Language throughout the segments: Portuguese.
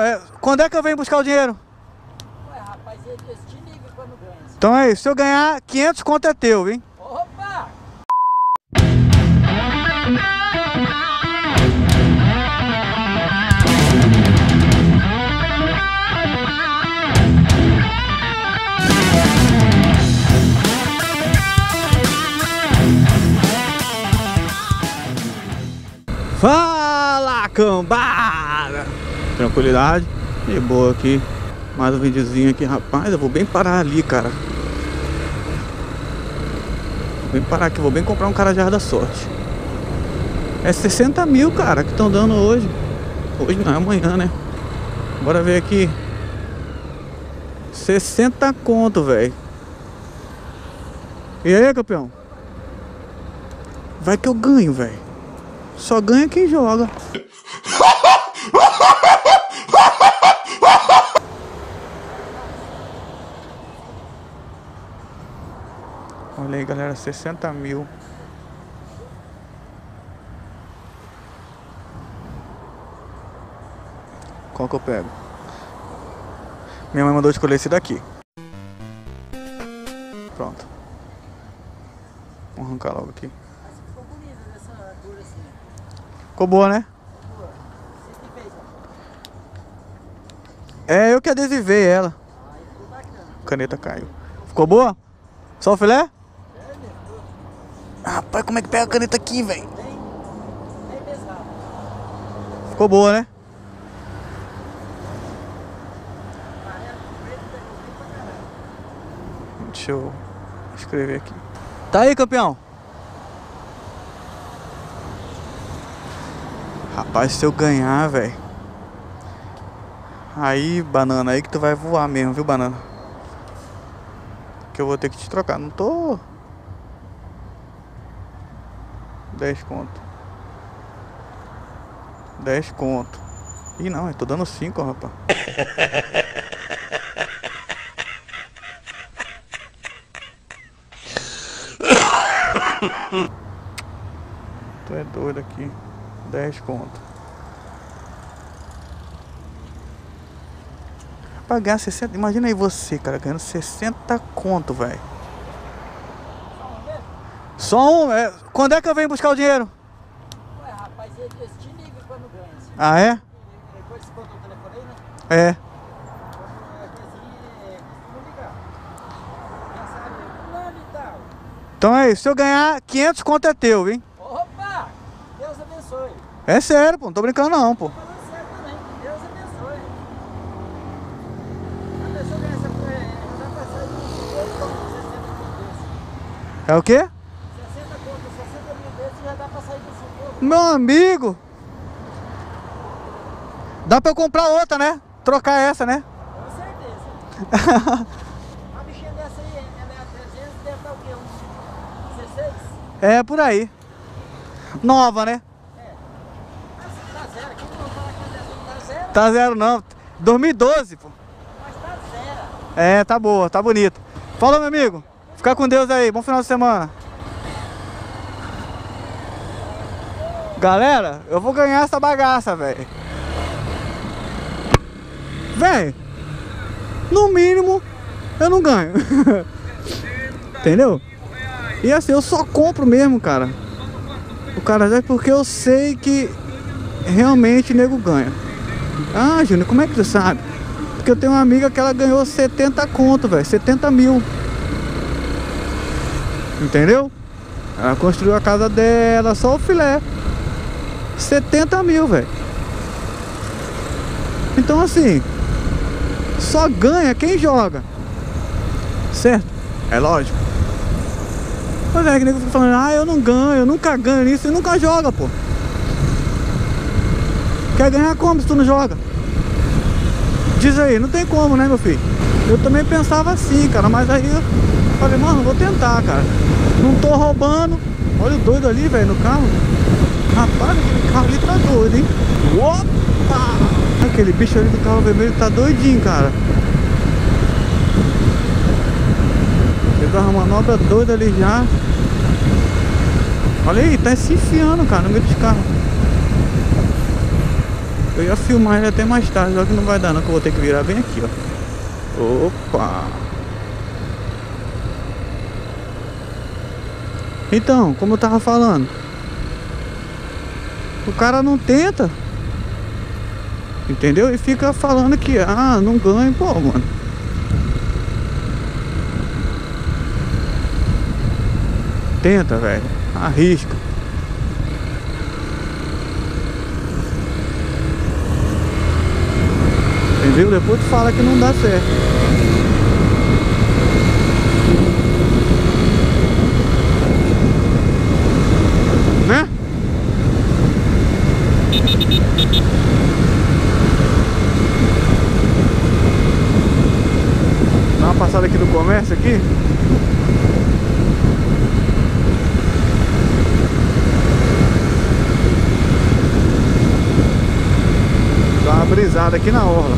é... quando é que eu venho buscar o dinheiro? Ué, rapaz, eles te ligam quando ganha. Então é isso, se eu ganhar, 500 conto é teu, hein? Opa! Fala, cambada! Tranquilidade, de boa aqui. Mais um videozinho aqui, rapaz. Eu vou bem parar ali, cara. Vou bem parar aqui, vou bem comprar um carajás da sorte. É 60 mil, cara, que estão dando hoje. Hoje não, é amanhã, né? Bora ver aqui. 60 conto, velho. E aí, campeão? Vai que eu ganho, velho. Só ganha quem joga. Olha aí, galera, 60 mil. Qual que eu pego? Minha mãe mandou escolher esse daqui. Pronto. Vamos arrancar logo aqui. Ficou assim. Ficou boa, né? Você que fez, ó. É, eu que adesivei ela. A caneta caiu. Ficou boa? Só o filé? Rapaz, como é que pega a caneta aqui, velho? Ficou boa, né? Deixa eu escrever aqui. Tá aí, campeão? Rapaz, se eu ganhar, velho. Aí, banana, aí que tu vai voar mesmo, viu, banana? Que eu vou ter que te trocar. Não tô. 10 conto. 10 conto. Ih, não, eu tô dando 5, rapaz. Tu é doido aqui. 10 conto. Pra ganhar 60. Imagina aí você, cara, ganhando 60 conto, velho. Só um. É... Quando é que eu venho buscar o dinheiro? Ué, rapaz, eles te ligam quando ganha. Assim. Ah, é? Depois você botou o telefone aí, né? É. É é. Então é isso. Se eu ganhar, 500 conto é teu, hein? Opa! Deus abençoe. É sério, pô. Não tô brincando, não, pô. Falando certo também. Deus abençoe. A pessoa ganha essa coisa, já dá pra sair de 60 conto desse. É o quê? 60 conto, 60 mil desses já dá pra sair desse povo. Meu amigo. Dá pra eu comprar outra, né? Trocar essa, né? Com certeza. A bichinha dessa aí, ela é a 300, deve estar o quê? Uns 16? É por aí. Nova, né? Tá zero, aqui não fala que tá zero, Tá zero não. 2012, pô. mas tá zero. É, tá boa, tá bonito. Falou, meu amigo. Fica com Deus aí. Bom final de semana. Galera, eu vou ganhar essa bagaça, velho. Velho, no mínimo, eu não ganho. Entendeu? E assim, eu só compro mesmo, cara. O cara é porque eu sei que realmente nego ganha. Ah, Júnior, como é que tu sabe? Porque eu tenho uma amiga que ela ganhou 70 conto, velho. 70 mil. Entendeu? Ela construiu a casa dela, só o filé. 70 mil, velho. Então assim, só ganha quem joga. Certo? É lógico. Mas é que nego fica falando, ah, eu não ganho, eu nunca ganho nisso e nunca joga, pô. Quer ganhar como se tu não joga? Diz aí, não tem como, né, meu filho? Eu também pensava assim, cara, mas aí falei, mano, vou tentar, cara. Não tô roubando. Olha o doido ali, velho, no carro. Rapaz, aquele carro ali tá doido, hein? Opa! Aquele bicho ali do carro vermelho tá doidinho, cara. Ele dá uma manobra doida ali já. Olha aí, tá se enfiando, cara, no meio dos carros. Eu ia filmar ele até mais tarde, só que não vai dar não, que eu vou ter que virar bem aqui, ó. Opa! Então, como eu tava falando, o cara não tenta, entendeu? E fica falando que, ah, não ganho, pô, mano. Tenta, velho. Arrisca. Entendeu? Depois tu fala que não dá certo. Né? Dá uma passada aqui no comércio aqui. Dá uma brisada aqui na orla.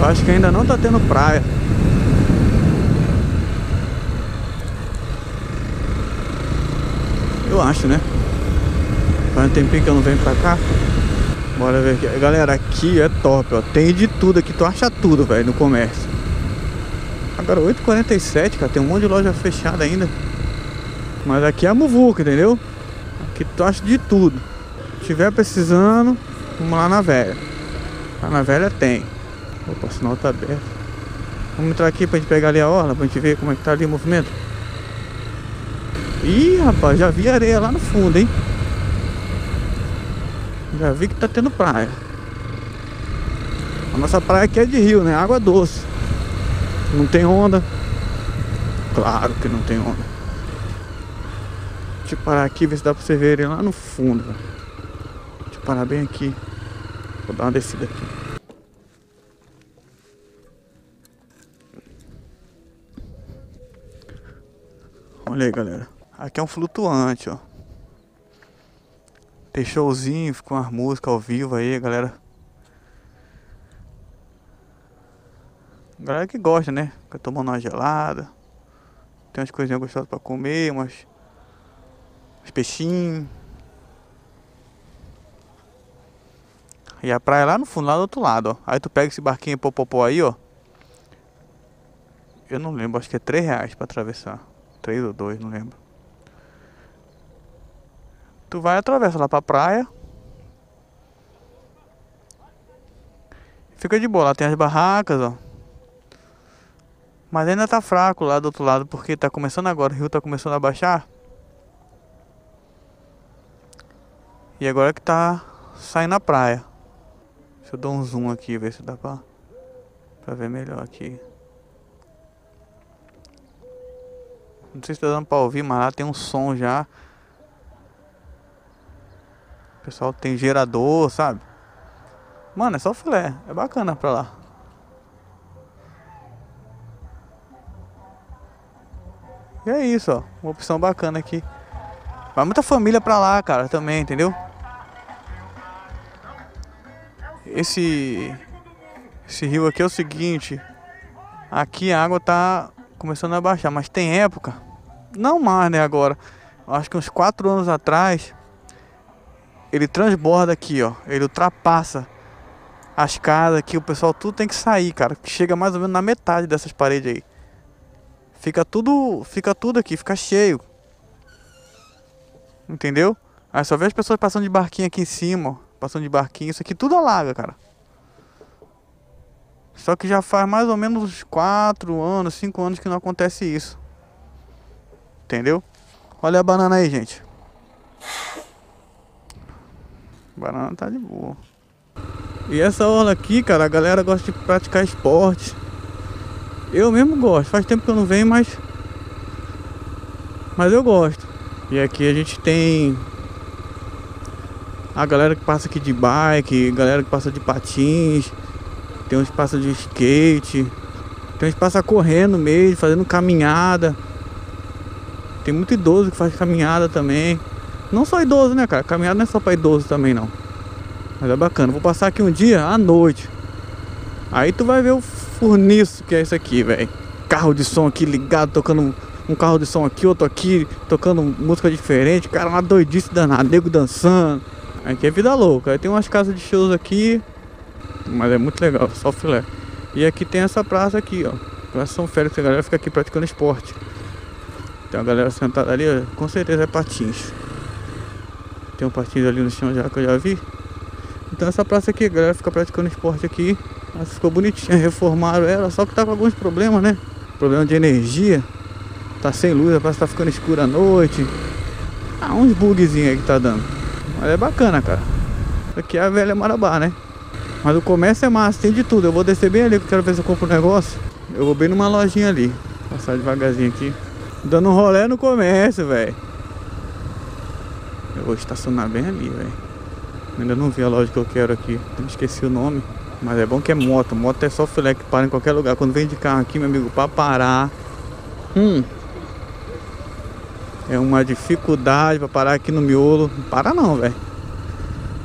Eu acho que ainda não tá tendo praia. Eu acho, né? Faz um tempinho que eu não venho pra cá. Bora ver aqui. Galera, aqui é top, ó. Tem de tudo aqui. Tu acha tudo, velho, no comércio. Agora 8h47, cara. Tem um monte de loja fechada ainda. Mas aqui é a muvuca, entendeu? Aqui tu acha de tudo. Se tiver precisando, vamos lá na velha. Lá na velha tem. Opa, o sinal tá aberto. Vamos entrar aqui pra gente pegar ali a orla, pra gente ver como é que tá ali o movimento. Ih, rapaz, já vi areia lá no fundo, hein? Já vi que tá tendo praia. A nossa praia aqui é de rio, né? Água doce. Não tem onda. Claro que não tem onda. Deixa eu parar aqui, ver se dá pra você ver ele lá no fundo. Deixa eu parar bem aqui. Vou dar uma descida aqui. Olha aí, galera. Aqui é um flutuante, ó. Tem showzinho com as músicas ao vivo aí, galera. Galera que gosta, né? Fica tomando uma gelada. Tem umas coisinhas gostosas pra comer, umas. Uns peixinhos. E a praia lá no fundo, lá do outro lado, ó. Aí tu pega esse barquinho popopó aí, ó. Eu não lembro, acho que é 3 reais pra atravessar. 3 ou 2, não lembro. Tu vai atravessa lá pra praia. Fica de boa, lá tem as barracas, ó. Mas ainda tá fraco lá do outro lado, porque tá começando agora, o rio tá começando a baixar. E agora que tá saindo a praia. Deixa eu dar um zoom aqui, ver se dá pra, pra ver melhor aqui. Não sei se tá dando pra ouvir, mas lá tem um som já. O pessoal tem gerador, sabe? Mano, é só filé. É bacana pra lá. E é isso, ó. Uma opção bacana aqui. Vai muita família pra lá, cara, também, entendeu? Esse... Esse rio aqui é o seguinte. Aqui a água tá começando a baixar, mas tem época. Não mais, né, agora. Acho que uns 4 anos atrás ele transborda aqui, ó. Ele ultrapassa as casas aqui. O pessoal tudo tem que sair, cara. Chega mais ou menos na metade dessas paredes aí. Fica tudo, fica tudo aqui, fica cheio. Entendeu? Aí só vê as pessoas passando de barquinho aqui em cima, ó. Passando de barquinho. Isso aqui tudo alaga, cara. Só que já faz mais ou menos uns 4 anos, 5 anos que não acontece isso. Entendeu? Olha a banana aí, gente. Banana tá de boa. E essa orla aqui, cara, a galera gosta de praticar esporte. Eu mesmo gosto. Faz tempo que eu não venho, mas... Mas eu gosto. E aqui a gente tem... A galera que passa aqui de bike, galera que passa de patins. Tem que passa de skate. Tem que passa correndo mesmo, fazendo caminhada. Tem muito idoso que faz caminhada também. Não só idoso, né, cara? Caminhada não é só pra idoso também, não. Mas é bacana. Vou passar aqui um dia à noite. Aí tu vai ver o furniço que é isso aqui, velho. Carro de som aqui ligado, tocando um carro de som aqui, outro aqui, tocando música diferente, cara, uma doidice danada, nego dançando. Aqui é vida louca. Aí tem umas casas de shows aqui, mas é muito legal, só filé. E aqui tem essa praça aqui, ó. Praça São Félix, a galera fica aqui praticando esporte. Tem uma galera sentada ali, com certeza é patins. Tem um patins ali no chão já que eu já vi. Então essa praça aqui, a galera fica praticando esporte aqui. Ela ficou bonitinha, reformaram ela, só que tá com alguns problemas, né? Problema de energia. Tá sem luz, a praça tá ficando escura à noite. Ah, uns bugzinhos aí que tá dando. Mas é bacana, cara. Aqui é a velha Marabá, né? Mas o comércio é massa, tem de tudo. Eu vou descer bem ali, que eu quero ver se eu compro um negócio. Eu vou bem numa lojinha ali. Passar devagarzinho aqui. Dando um rolê no comércio, velho. Eu vou estacionar bem ali, velho. Ainda não vi a loja que eu quero aqui. Eu esqueci o nome. Mas é bom que é moto. Moto é só filé que para em qualquer lugar. Quando vem de carro aqui, meu amigo, pra parar. Hum. É uma dificuldade pra parar aqui no miolo. Não para não, velho.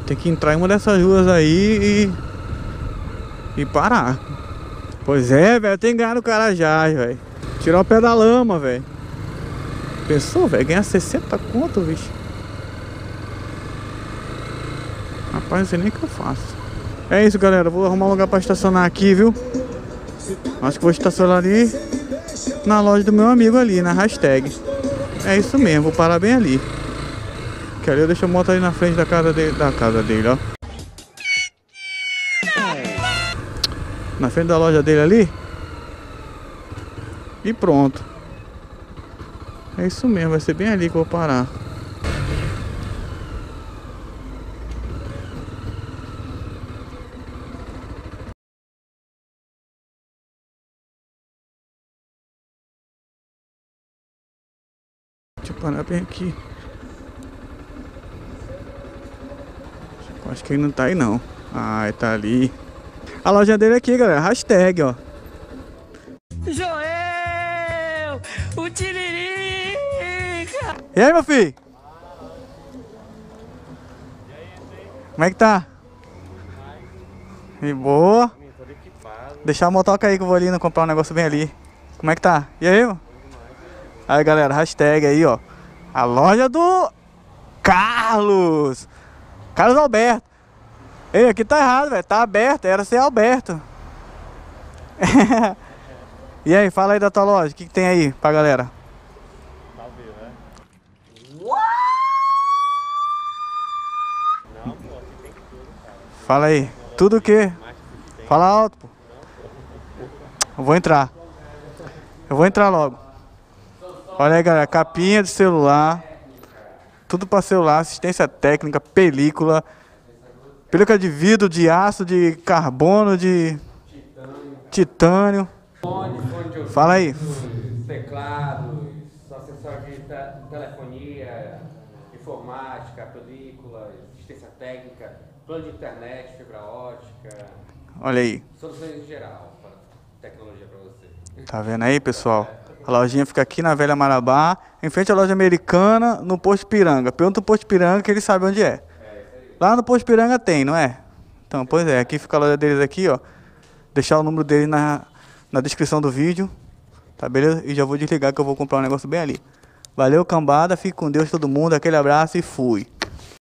Tem que entrar em uma dessas ruas aí e. E parar. Pois é, velho. Tem ganhar no Carajás, velho. Tirar o pé da lama, velho. Pensou, velho? Ganhar 60 conto, bicho. Rapaz, não sei nem o que eu faço. É isso, galera. Vou arrumar um lugar pra estacionar aqui, viu? Acho que vou estacionar ali na loja do meu amigo ali, na hashtag. É isso mesmo, vou parar bem ali. Que ali eu deixo a moto ali na frente da casa dele, da casa dele, ó. Na frente da loja dele ali. E pronto. É isso mesmo, vai ser bem ali que eu vou parar. Deixa eu parar bem aqui. Acho que ele não tá aí não. Ah, tá ali. A loja dele é aqui, galera. Hashtag, ó. Joel! O Tiririca! E aí, meu filho? Como é que tá? E boa. Deixar a motoca aí que eu vou ali não comprar um negócio bem ali. Como é que tá? E aí, mano? Aí, galera, hashtag aí, ó. A loja do Carlos. Carlos Alberto. Ei, aqui tá errado, velho. Tá aberto. Era ser Alberto. e aí, fala aí da tua loja. O que, que tem aí pra galera? Fala aí. Tudo o quê? Fala alto, pô. Eu vou entrar. Eu vou entrar logo. Olha aí, galera. Capinha de celular. Tudo para celular. Assistência técnica, película. Película de vidro, de aço, de carbono, de titânio. Fone, fone de ouvido, Fala aí. teclados, acessórios de te- telefonia, informática, películas, assistência técnica, plano de internet, fibra ótica, Olha aí. soluções em geral para tecnologia para você. Tá vendo aí, pessoal? A lojinha fica aqui na Velha Marabá, em frente à loja americana, no Posto Piranga. Pergunta o Posto Piranga que eles sabem onde é. Lá no Posto Piranga tem, não é? Então, pois é, aqui fica a loja deles aqui, ó. Deixar o número dele na, na descrição do vídeo. Tá beleza? E já vou desligar que eu vou comprar um negócio bem ali. Valeu, cambada. Fique com Deus todo mundo. Aquele abraço e fui.